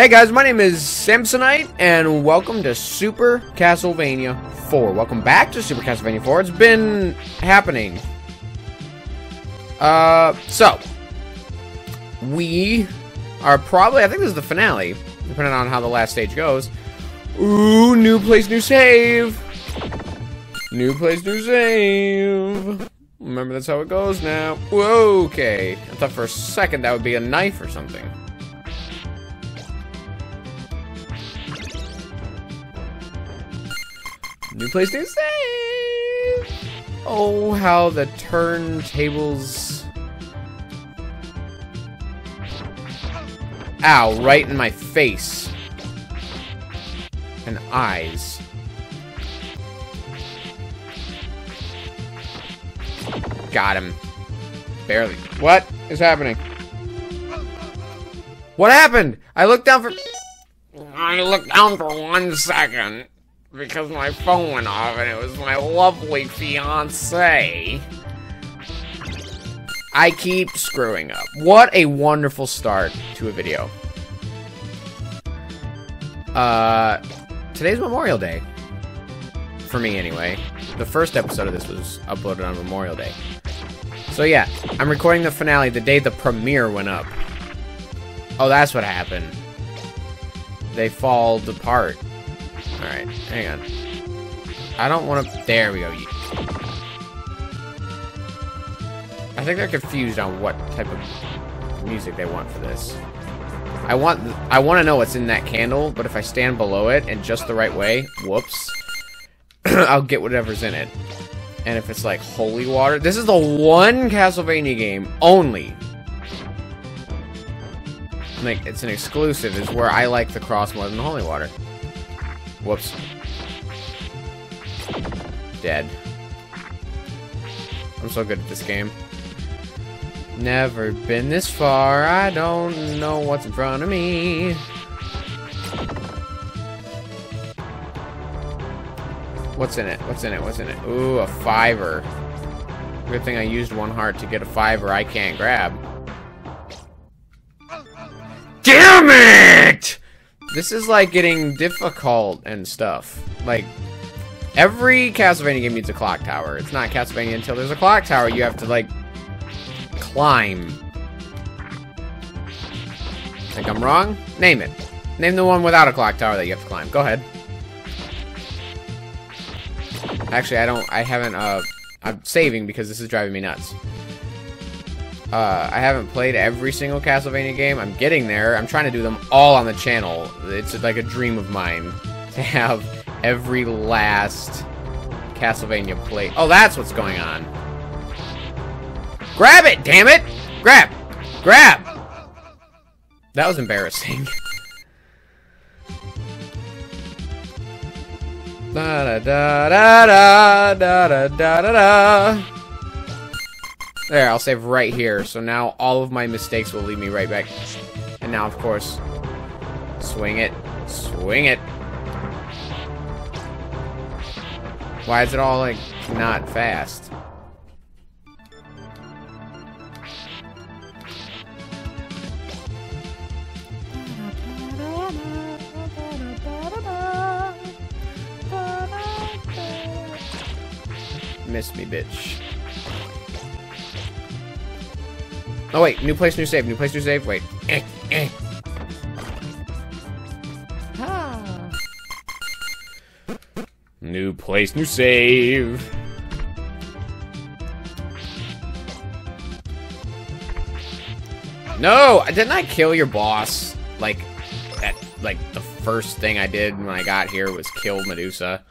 Hey guys, my name is Samsonite, and welcome to Super Castlevania 4. Welcome back to Super Castlevania 4. It's been happening. Uh, so, we are probably, I think this is the finale, depending on how the last stage goes. Ooh, new place, new save! New place, new save! Remember, that's how it goes now. Whoa, okay. I thought for a second that would be a knife or something. New place, new save! Oh, how the turntables... Ow, right in my face. And eyes. Got him. Barely. What is happening? What happened? I looked down for... I looked down for one second because my phone went off and it was my lovely fiance. I keep screwing up. What a wonderful start to a video. Uh, today's Memorial Day. For me, anyway. The first episode of this was uploaded on Memorial Day. So yeah, I'm recording the finale the day the premiere went up. Oh, that's what happened. They fall apart. Alright, hang on. I don't want to... There we go. I think they're confused on what type of music they want for this. I want I want to know what's in that candle, but if I stand below it and just the right way, whoops, I'll get whatever's in it. And if it's like holy water, this is the one Castlevania game only. Like it's an exclusive, is where I like the cross more than the holy water. Whoops. Dead. I'm so good at this game. Never been this far, I don't know what's in front of me. What's in it? What's in it? What's in it? Ooh, a fiver. Good thing I used one heart to get a fiver I can't grab. Damn it! This is like getting difficult and stuff. Like, every Castlevania game needs a clock tower. It's not Castlevania until there's a clock tower. You have to, like, climb. Think I'm wrong? Name it. Name the one without a clock tower that you have to climb. Go ahead. Actually, I don't, I haven't, uh, I'm saving because this is driving me nuts. Uh, I haven't played every single Castlevania game. I'm getting there. I'm trying to do them all on the channel. It's like a dream of mine to have every last Castlevania play. Oh, that's what's going on. Grab it, damn it! Grab! Grab! That was embarrassing. da da da da da da da da da there, I'll save right here. So now all of my mistakes will lead me right back. And now, of course, swing it. Swing it. Why is it all, like, not fast? Miss me, bitch. Oh, wait. New place, new save. New place, new save. Wait. Eh, eh. New place, new save. No! Didn't I kill your boss? Like, that, like, the first thing I did when I got here was kill Medusa.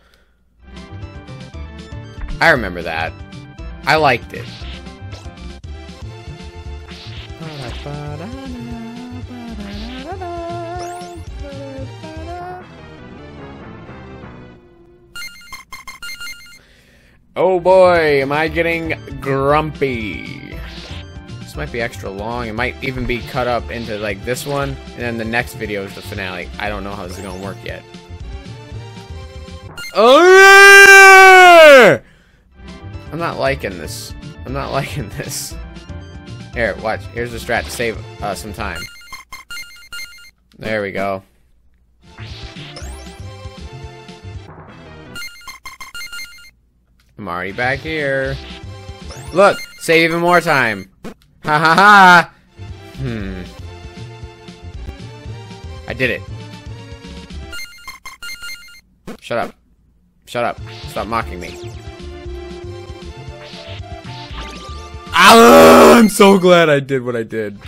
I remember that. I liked it. Oh boy, am I getting grumpy. This might be extra long. It might even be cut up into like this one, and then the next video is the finale. I don't know how this is gonna work yet. Oh! I'm not liking this. I'm not liking this. Here, watch. Here's the strat to save uh, some time. There we go. I'm already back here. Look! Save even more time! Ha ha ha! Hmm. I did it. Shut up. Shut up. Stop mocking me. Ah, I'm so glad I did what I did.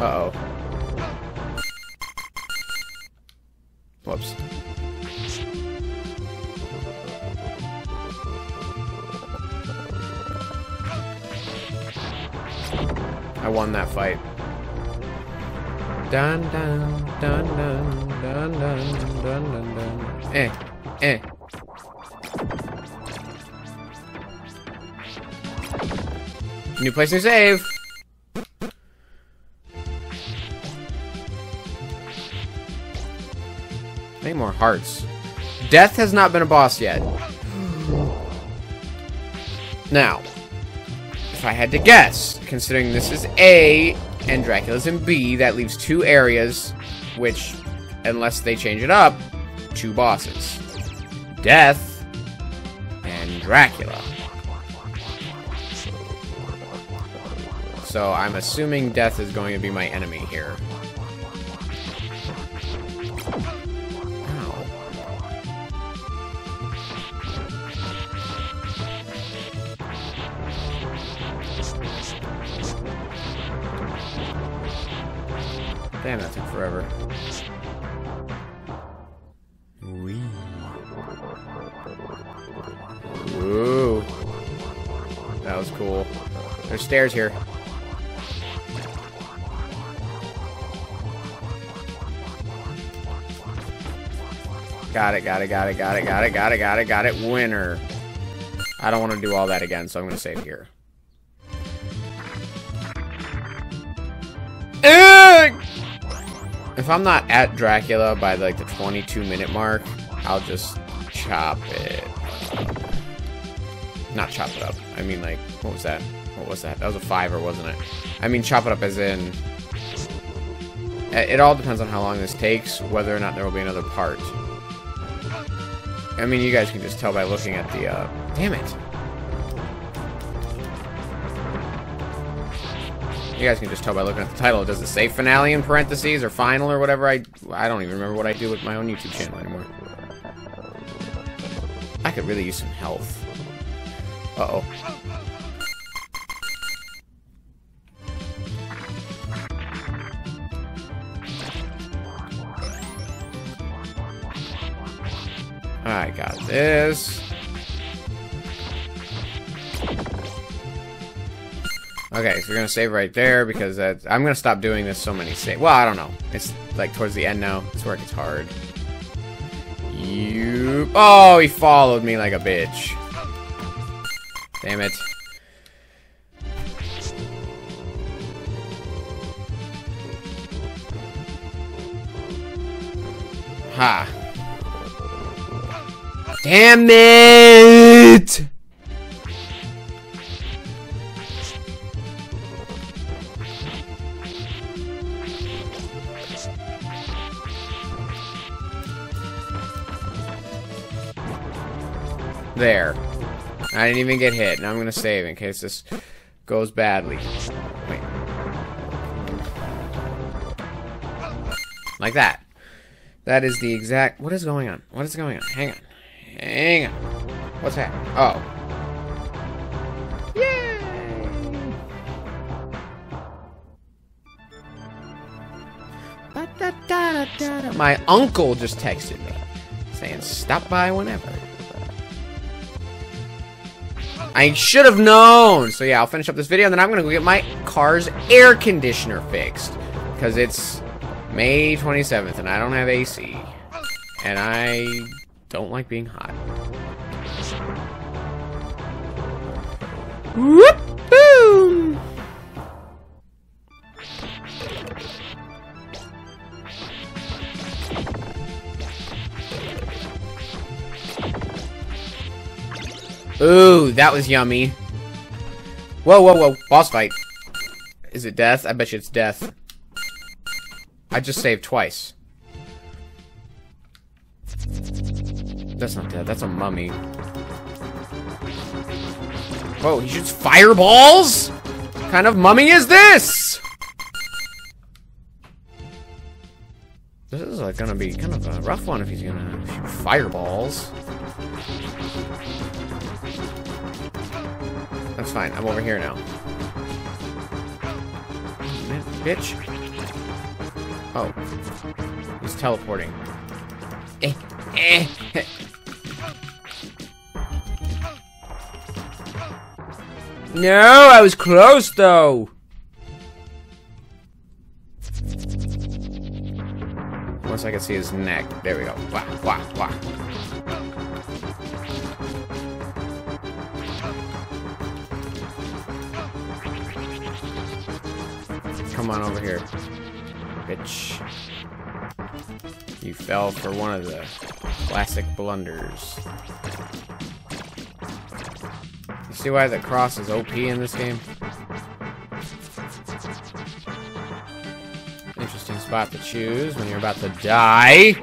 Uh-oh. Whoops. I won that fight. Dun dun dun dun dun dun dun dun dun. Eh, eh. New place, new save. Any more hearts? Death has not been a boss yet. Now, if I had to guess, considering this is A and Dracula's in B, that leaves two areas, which, unless they change it up, two bosses. Death and Dracula. So I'm assuming Death is going to be my enemy here. Damn, that took forever. Wee. Ooh. That was cool. There's stairs here. Got it, got it, got it, got it, got it, got it, got it, got it. Winner. I don't want to do all that again, so I'm going to save here. If I'm not at Dracula by like the 22 minute mark, I'll just chop it. Not chop it up. I mean like, what was that? What was that? That was a fiver, wasn't it? I mean chop it up as in... It all depends on how long this takes, whether or not there will be another part. I mean, you guys can just tell by looking at the, uh... Damn it! You guys can just tell by looking at the title. Does it say finale in parentheses or final or whatever? I I don't even remember what I do with my own YouTube channel anymore. I could really use some health. Uh-oh. I got this. Okay, so we're gonna save right there because I'm gonna stop doing this so many save. Well, I don't know. It's like towards the end now. This it gets hard. You. Oh, he followed me like a bitch. Damn it. Ha. Damn it! There. I didn't even get hit. Now I'm gonna save in case this goes badly. Wait. Like that. That is the exact... What is going on? What is going on? Hang on. Hang on. What's happening? Oh. Yay! My uncle just texted me saying stop by whenever. I should have known! So yeah, I'll finish up this video, and then I'm gonna go get my car's air conditioner fixed. Because it's May 27th, and I don't have AC. And I don't like being hot. Whoop! Ooh, that was yummy. Whoa, whoa, whoa. Boss fight. Is it death? I bet you it's death. I just saved twice. That's not death. That's a mummy. Whoa, he shoots fireballs? What kind of mummy is this? This is like gonna be kind of a rough one if he's gonna shoot fireballs. Fine. I'm over here now. Bitch. Oh. He's teleporting. Eh. Eh. no, I was close though. Once I can see his neck. There we go. Wah, wah, wah. Come on over here. Bitch. You fell for one of the classic blunders. You see why the cross is OP in this game? Interesting spot to choose when you're about to die.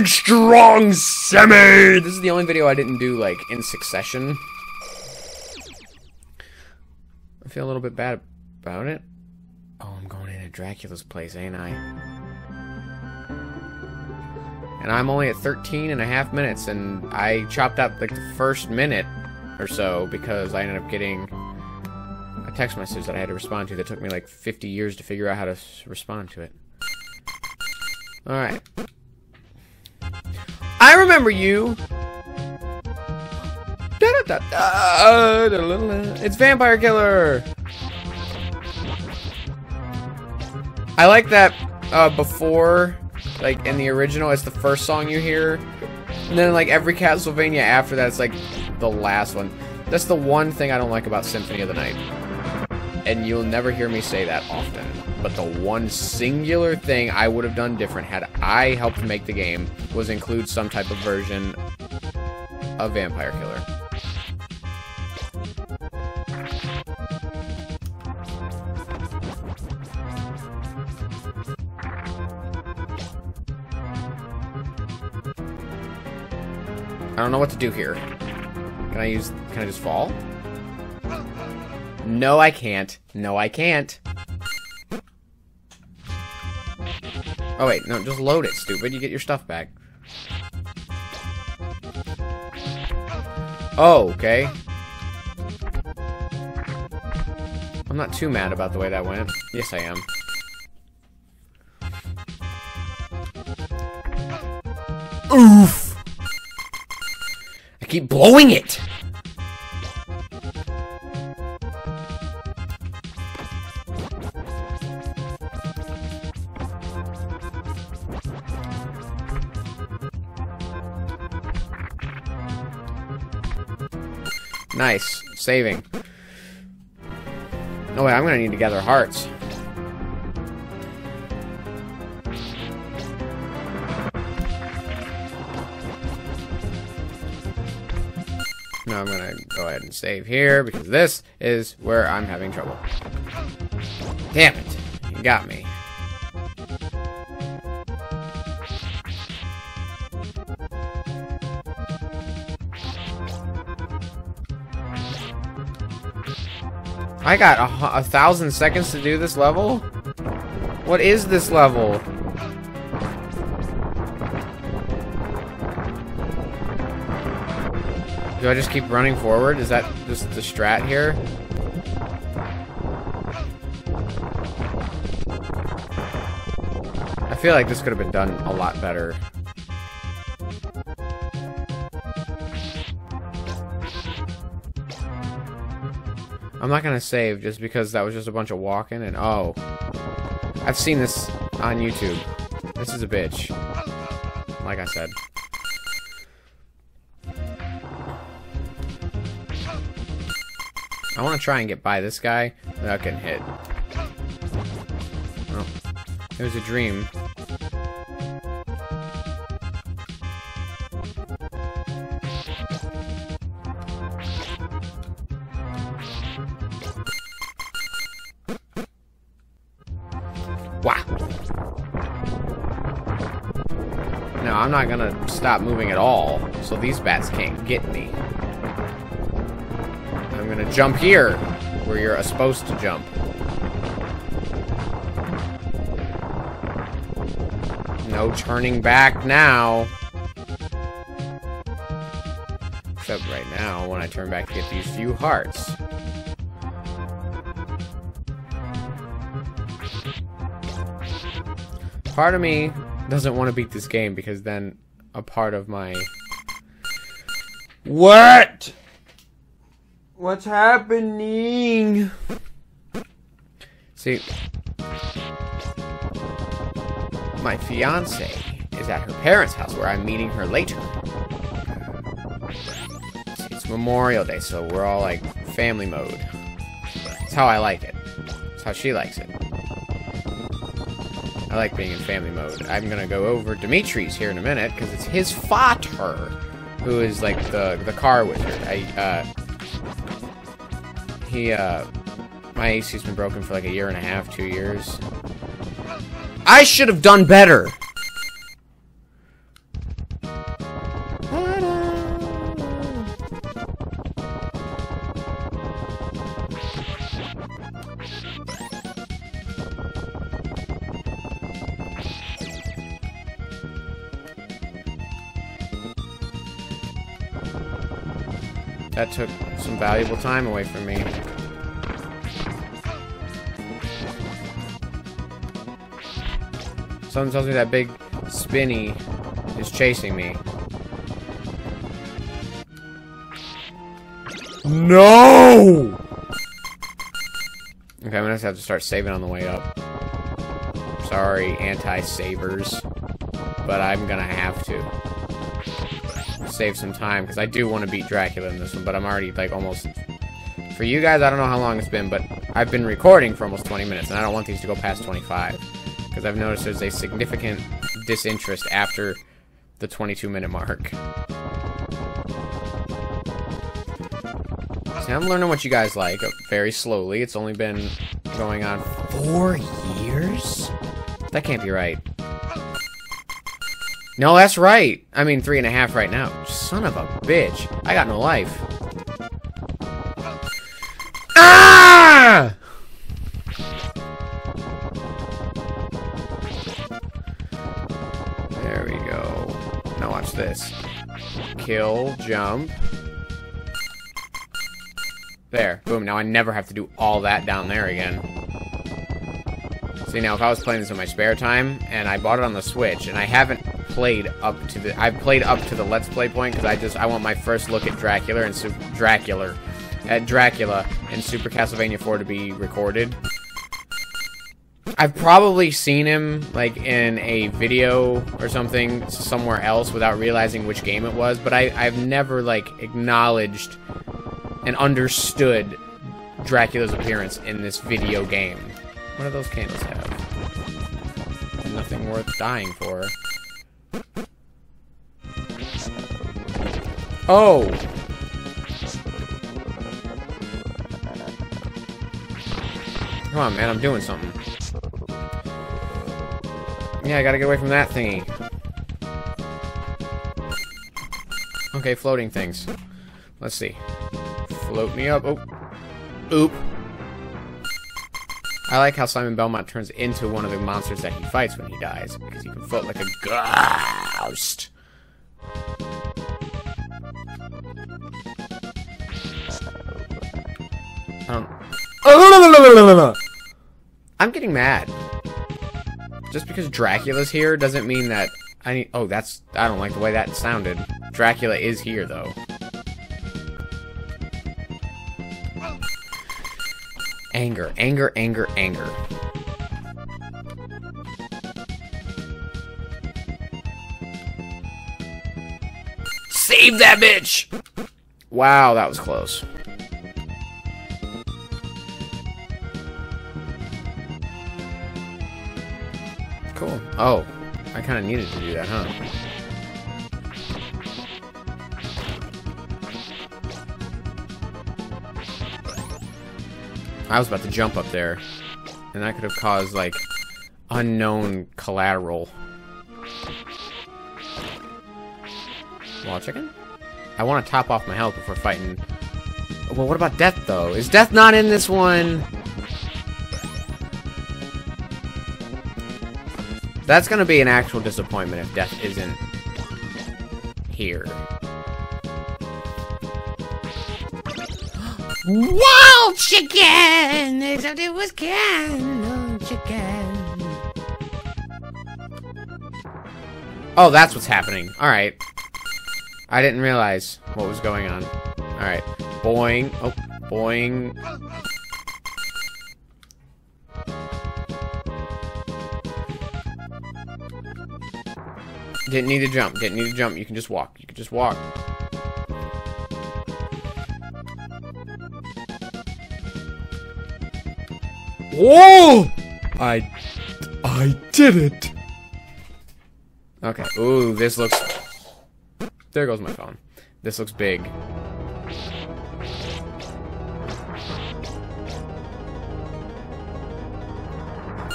Big strong semi. This is the only video I didn't do like in succession. I feel a little bit bad about it. Oh, I'm going into Dracula's place, ain't I? And I'm only at 13 and a half minutes, and I chopped up like the first minute or so because I ended up getting a text message that I had to respond to that took me like 50 years to figure out how to respond to it. Alright. Remember you. It's Vampire Killer. I like that uh, before, like in the original, it's the first song you hear. And then like every Castlevania after that, it's like the last one. That's the one thing I don't like about Symphony of the Night. And you'll never hear me say that often. But the one singular thing I would have done different had I helped make the game was include some type of version of Vampire Killer. I don't know what to do here. Can I use... Can I just fall? No, I can't. No, I can't. Oh, wait. No, just load it, stupid. You get your stuff back. Oh, okay. I'm not too mad about the way that went. Yes, I am. Oof! I keep blowing it! Nice. Saving. Oh, no way, I'm gonna need to gather hearts. Now I'm gonna go ahead and save here because this is where I'm having trouble. Damn it. You got me. I got a, a, thousand seconds to do this level? What is this level? Do I just keep running forward? Is that just the strat here? I feel like this could have been done a lot better. I'm not gonna save just because that was just a bunch of walking and oh. I've seen this on YouTube. This is a bitch. Like I said. I want to try and get by this guy without getting hit. Oh. It was a dream. No, I'm not gonna stop moving at all, so these bats can't get me. I'm gonna jump here, where you're supposed to jump. No turning back now. Except right now, when I turn back to get these few hearts. Part of me doesn't want to beat this game because then a part of my... What? What's happening? See, my fiance is at her parents' house where I'm meeting her later. It's Memorial Day, so we're all like family mode. That's how I like it. That's how she likes it. I like being in family mode. I'm gonna go over Demitri's here in a minute because it's his father who is like the the car wizard. I uh he uh my AC's been broken for like a year and a half, two years. I should have done better. Valuable time away from me. Something tells me that big spinny is chasing me. No! Okay, I'm gonna have to start saving on the way up. Sorry, anti-savers. But I'm gonna have to. Save some time, because I do want to beat Dracula in this one, but I'm already, like, almost... For you guys, I don't know how long it's been, but I've been recording for almost 20 minutes, and I don't want these to go past 25. Because I've noticed there's a significant disinterest after the 22 minute mark. See, I'm learning what you guys like uh, very slowly. It's only been going on four years? That can't be right. No, that's right. I mean, three and a half right now. Son of a bitch. I got no life. Ah! There we go. Now watch this. Kill, jump. There. Boom. Now I never have to do all that down there again. See, now if I was playing this in my spare time, and I bought it on the Switch, and I haven't played up to the... I've played up to the Let's Play point, because I just... I want my first look at Dracula and Super... Dracula. At Dracula and Super Castlevania 4 to be recorded. I've probably seen him, like, in a video or something somewhere else without realizing which game it was, but I, I've never, like, acknowledged and understood Dracula's appearance in this video game. What do those candles have? Nothing worth dying for. Oh! Come on, man, I'm doing something. Yeah, I gotta get away from that thingy. Okay, floating things. Let's see. Float me up. Oh. Oop. I like how Simon Belmont turns into one of the monsters that he fights when he dies, because he can float like a ghost. I'm getting mad. Just because Dracula's here doesn't mean that I need- Oh, that's- I don't like the way that sounded. Dracula is here, though. Anger, anger, anger, anger. Save that bitch! Wow, that was close. Oh, I kind of needed to do that, huh? I was about to jump up there, and that could have caused, like, unknown collateral. Wall chicken? I want to top off my health before fighting... Well, what about Death, though? Is Death not in this one? That's gonna be an actual disappointment if Death isn't here. Wall chicken! Except it was canned chicken. Oh, that's what's happening. Alright. I didn't realize what was going on. Alright. Boing. Oh, boing. Didn't need to jump. Didn't need to jump. You can just walk. You can just walk. Whoa! I... I did it! Okay. Ooh, this looks... There goes my phone. This looks big.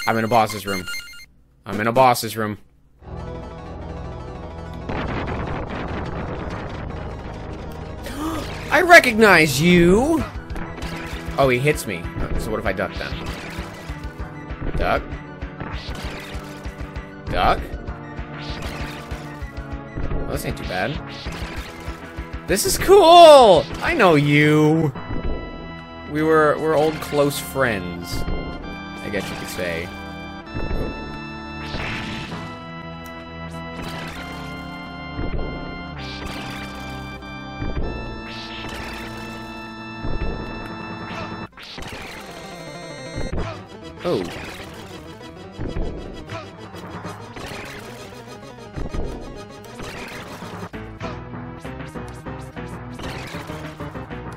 I'm in a boss's room. I'm in a boss's room. I recognize you! Oh, he hits me. So what if I duck then? Duck. Duck. Well, this ain't too bad. This is cool! I know you! We were, we're old close friends. I guess you could say.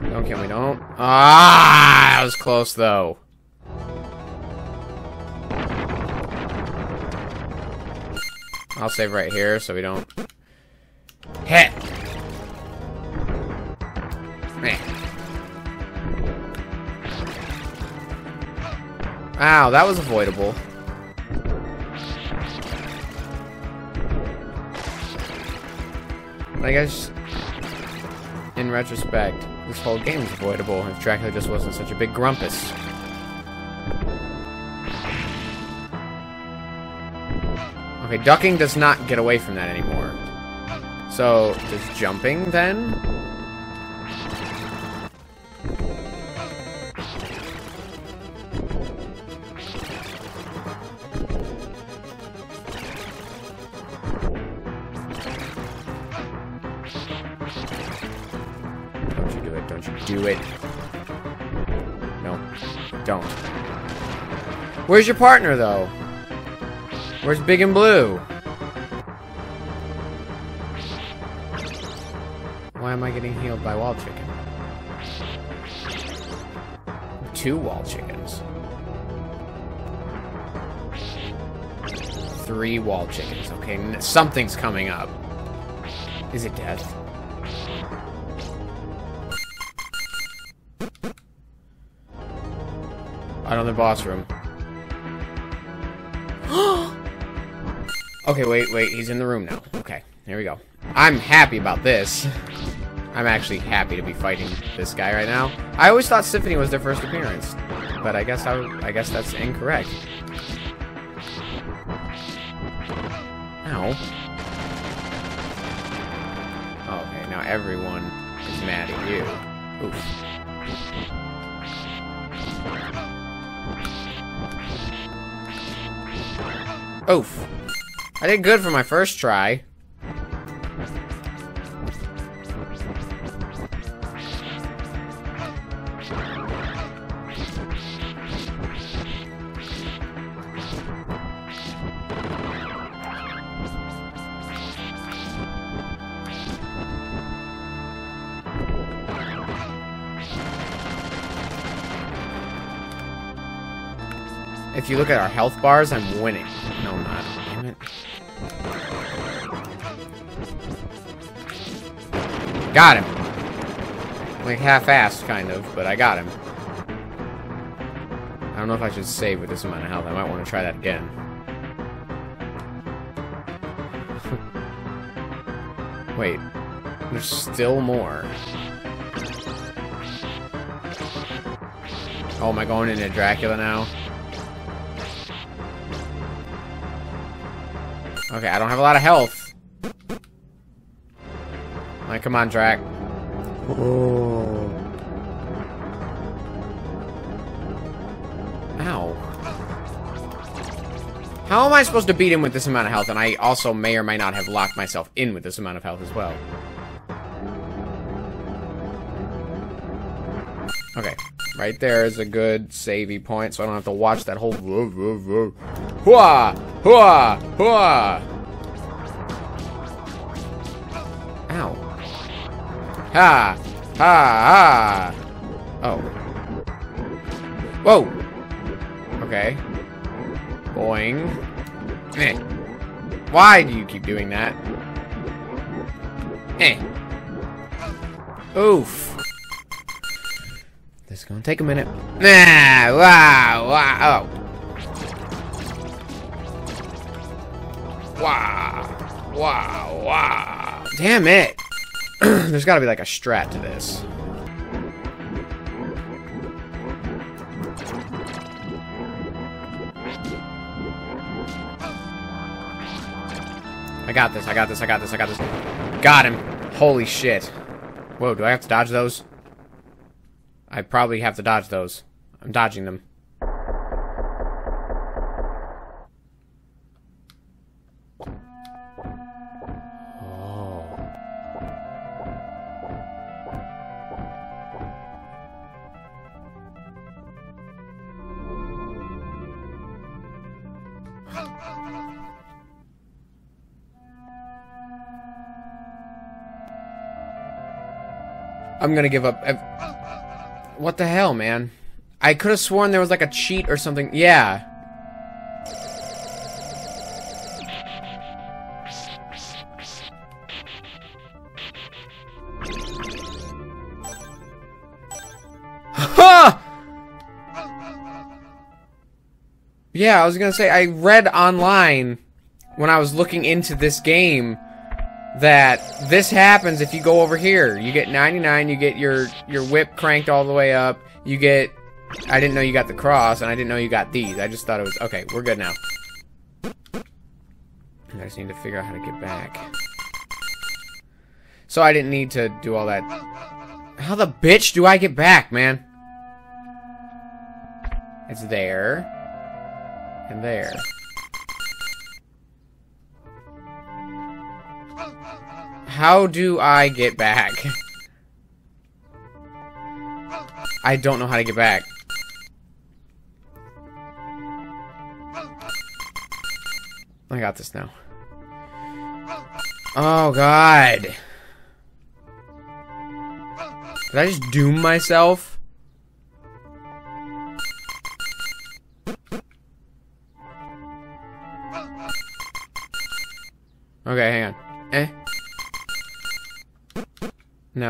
Don't kill me, don't. Ah, that was close though. I'll save right here so we don't Ow, that was avoidable. I guess, in retrospect, this whole game is avoidable if Dracula just wasn't such a big grumpus. Okay, ducking does not get away from that anymore. So, does jumping then? Where's your partner, though? Where's Big and Blue? Why am I getting healed by wall chicken? Two wall chickens. Three wall chickens. Okay, something's coming up. Is it death? Out on the boss room. Okay, wait, wait. He's in the room now. Okay, here we go. I'm happy about this. I'm actually happy to be fighting this guy right now. I always thought Symphony was their first appearance, but I guess I, I guess that's incorrect. Ow. Oh, okay, now everyone is mad at you. Oof. Oof. I did good for my first try. If you look at our health bars, I'm winning. No, I'm not. Got him. Like half-assed, kind of, but I got him. I don't know if I should save with this amount of health. I might want to try that again. Wait. There's still more. Oh, am I going into Dracula now? Okay, I don't have a lot of health. Like, come on, Drac. Oh. Ow. How am I supposed to beat him with this amount of health? And I also may or may not have locked myself in with this amount of health as well. Okay. Right there is a good savey point, so I don't have to watch that whole Hooah! Hooah! Hooah! Ha! Ha! Ha! Oh. Whoa! Okay. Boing. Eh. Why do you keep doing that? Eh. Oof. This is gonna take a minute. Nah! Wow! Wow! Oh. Wow! Wow! Wow! Damn it! There's gotta be like a strat to this. I got this, I got this, I got this, I got this. Got him. Holy shit. Whoa, do I have to dodge those? I probably have to dodge those. I'm dodging them. I'm gonna give up. ev- What the hell, man? I could have sworn there was like a cheat or something. Yeah. Yeah, I was gonna say, I read online when I was looking into this game that this happens if you go over here. You get 99, you get your, your whip cranked all the way up, you get... I didn't know you got the cross, and I didn't know you got these. I just thought it was... Okay, we're good now. I just need to figure out how to get back. So I didn't need to do all that. How the bitch do I get back, man? It's there. And there. How do I get back? I don't know how to get back. I got this now. Oh, God. Did I just doom myself?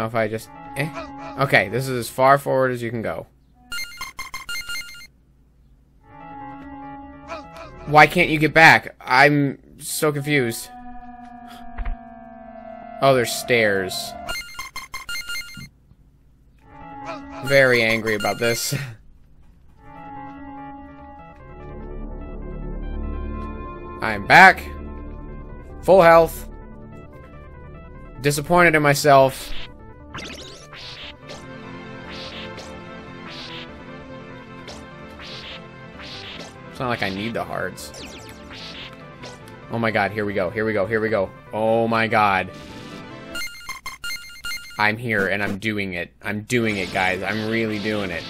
If I just... Eh? Okay, this is as far forward as you can go. Why can't you get back? I'm so confused. Oh, there's stairs. Very angry about this. I'm back. Full health. Disappointed in myself. It's not like I need the hearts. Oh my god, here we go, here we go, here we go. Oh my god. I'm here and I'm doing it. I'm doing it, guys. I'm really doing it.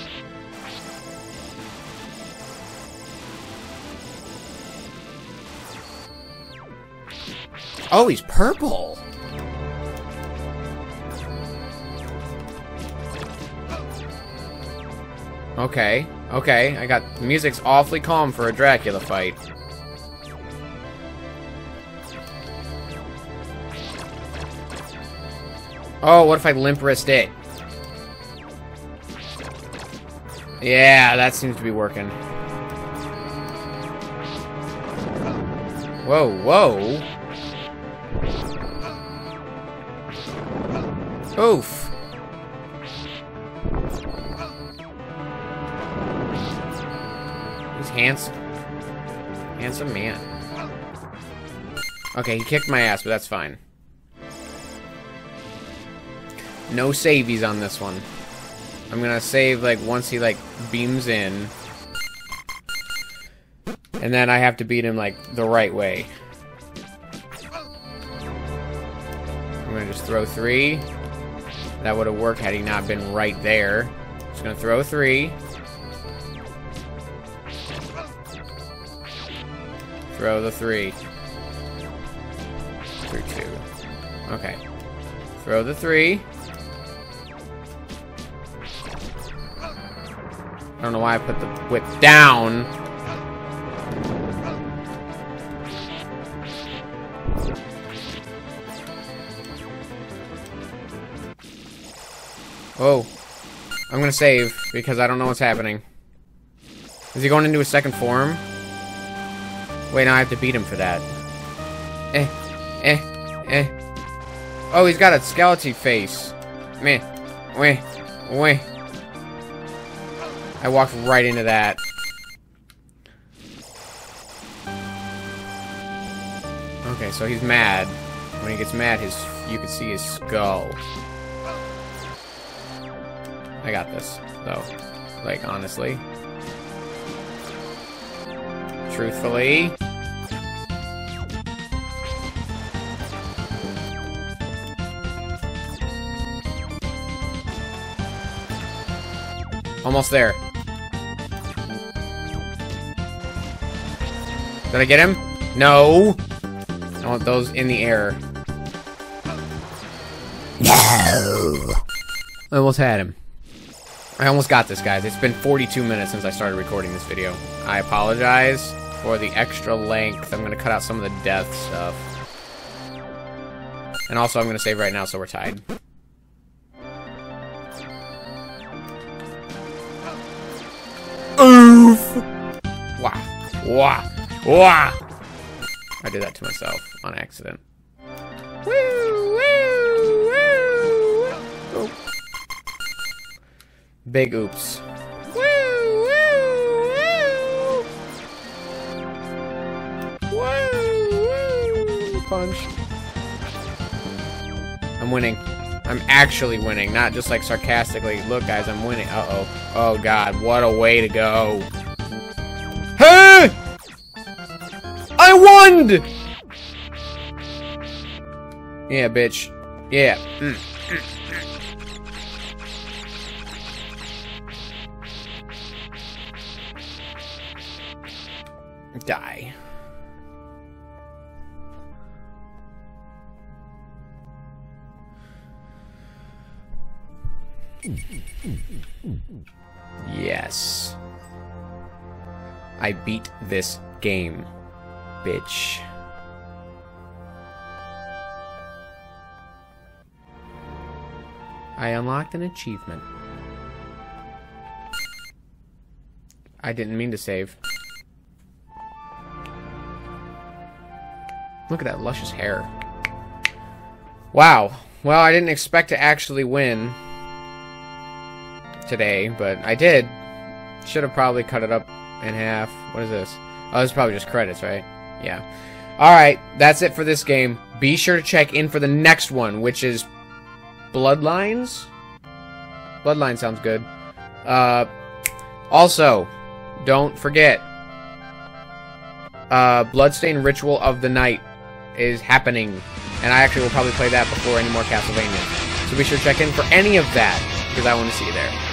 Oh, he's purple. Okay. Okay, I got... The music's awfully calm for a Dracula fight. Oh, what if I limp wrist it? Yeah, that seems to be working. Whoa, whoa. Oof. Handsome. Handsome man. Okay, he kicked my ass, but that's fine. No savies on this one. I'm gonna save, like, once he, like, beams in. And then I have to beat him, like, the right way. I'm gonna just throw three. That would have worked had he not been right there. Just gonna throw three. Throw the three. Through two. Okay. Throw the three. I don't know why I put the whip down. Oh. I'm gonna save, because I don't know what's happening. Is he going into his second form? Wait, now I have to beat him for that. Eh. Eh. Eh. Oh, he's got a skeleton face. Meh. Weh. Weh. I walked right into that. Okay, so he's mad. When he gets mad, his you can see his skull. I got this, though. Like, honestly. Truthfully. Almost there. Did I get him? No! I want those in the air. No! I almost had him. I almost got this, guys. It's been 42 minutes since I started recording this video. I apologize for the extra length. I'm going to cut out some of the death stuff. And also, I'm going to save right now so we're tied. Oof! Wah. Wah. Wah! I did that to myself on accident. Woo! Woo! Woo! Oh. Big oops. Punch. I'm winning. I'm actually winning, not just like sarcastically. Look, guys, I'm winning. Uh-oh. Oh, God. What a way to go. Hey! I won! Yeah, bitch. Yeah. Mm. I beat this game, bitch. I unlocked an achievement. I didn't mean to save. Look at that luscious hair. Wow. Well, I didn't expect to actually win today, but I did. Should have probably cut it up in half. What is this? Oh, this is probably just credits, right? Yeah. Alright, that's it for this game. Be sure to check in for the next one, which is Bloodlines? Bloodline sounds good. Uh, also, don't forget, uh, Bloodstained Ritual of the Night is happening, and I actually will probably play that before any more Castlevania. So be sure to check in for any of that, because I want to see you there.